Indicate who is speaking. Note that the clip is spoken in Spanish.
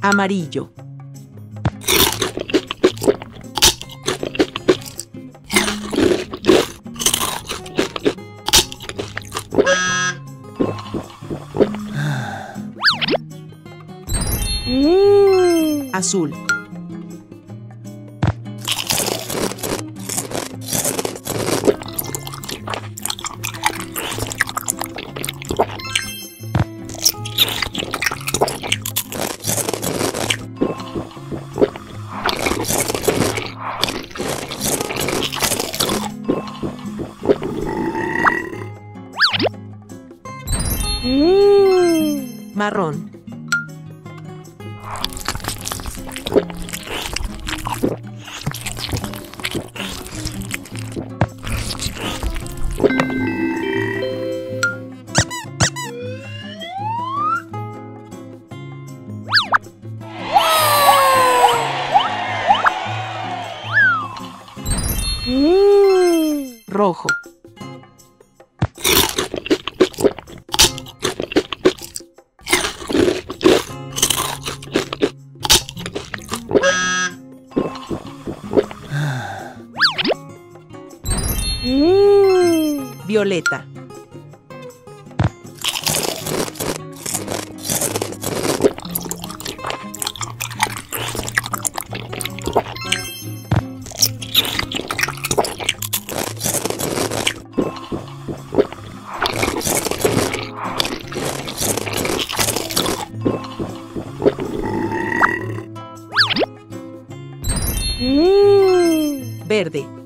Speaker 1: Amarillo. Azul. Marrón. Rojo. Violeta. Verde.